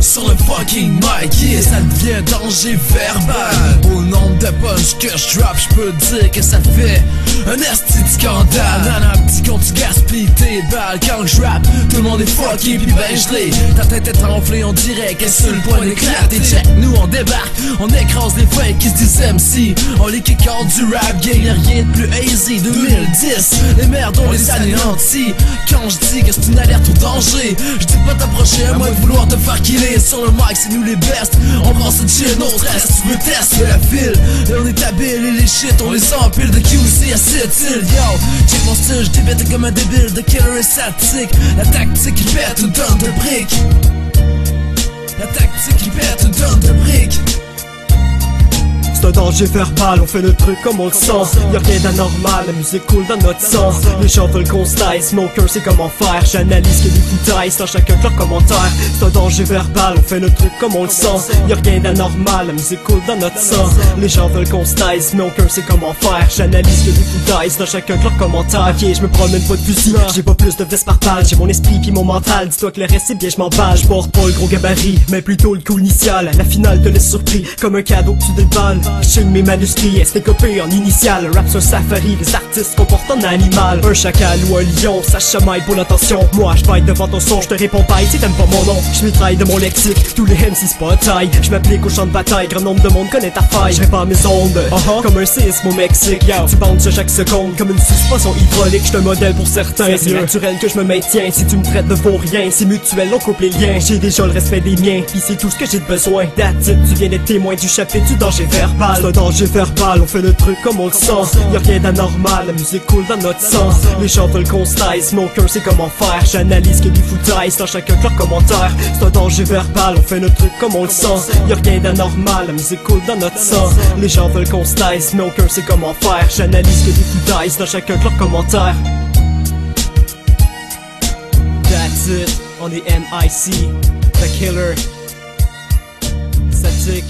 sur le fucking mic. Yeah, ça devient danger verbal. Au nombre de punch que je drop, je peux dire que ça fait un esti de scandale Con, tu gaspilles tes balles. Quand je rap, tout le monde est fucké pis ben gelé Ta tête est enflée, dirait qu'elle est sur le point d'éclater Check, nous on débarque, on écrase les fois qui se disent MC On les kick du rap game, rien de plus easy 2010, les merdes on les anéantit. Quand je dis que c'est une alerte au danger Je dis pas t'approcher à moi de vouloir te faire killer. Sur le mic c'est nous les best On pense de chill, no stress, tu veux tester la file Et on est habile et les shit on les empile de QC à cette île Yo, check mon style, je débête comme un débile de killer statique La tactique qui pète une tonne de briques. La tactique qui pète un danger verbal, on fait le truc comme on le sent. Y'a rien d'anormal, la musique coule dans notre sang. Les gens veulent qu'on se taise, mais aucun sait comment faire. J'analyse que des foutaises dans chacun de leurs commentaires. C'est un danger verbal, on fait le truc comme on le sent. Y'a rien d'anormal, la musique coule dans notre sang. Les gens veulent qu'on se taise, mais aucun sait comment faire. J'analyse que des foutaises dans chacun de leurs commentaires. Ok, je me promène pas de fusil, j'ai pas plus de veste par balle J'ai mon esprit puis mon mental, dis-toi que le reste c'est bien je m'emballe. Je porte pas le gros gabarit, mais plutôt le coup initial. La finale te laisse surpris, comme un cadeau que tu déballes J'ai mes manuscrits, est copé en initial. Rap un safari, les artistes comportent un animal. Un chacal ou un lion, ça chamaille pour l'attention. Moi je paille devant ton son, je te réponds pas si t'aimes pas mon nom Je mitraille de mon lexique, tous les MC c'est pas taille Je m'applique au champ de bataille, grand nombre de monde connaît ta faille. Je pas mes ondes, comme un séisme au Mexique. Yo, Tu bandes sur chaque seconde comme une suspension hydraulique. Je un modèle pour certains, c'est naturel que je me maintiens. Si tu me traites de vaurien, c'est mutuel, on coupe les liens. J'ai déjà le respect des miens, puis c'est tout ce que j'ai de besoin. That's it, tu viens d'être témoin du chapitre du danger verbal C'est un danger verbal, on fait le truc comme on le sent. Y'a rien d'anormal, la musique coule dans notre sang. Les gens veulent qu'on se mais aucun sait comment faire. J'analyse que des foutaises dans chacun de leurs commentaires. C'est un danger verbal, on fait le truc comme on le sent. Y'a rien d'anormal, la musique coule dans notre sang. Les gens veulent qu'on se mais aucun sait comment faire. J'analyse que des foutaises dans chacun de leurs commentaires. That's it, on est MIC, The Killer. Static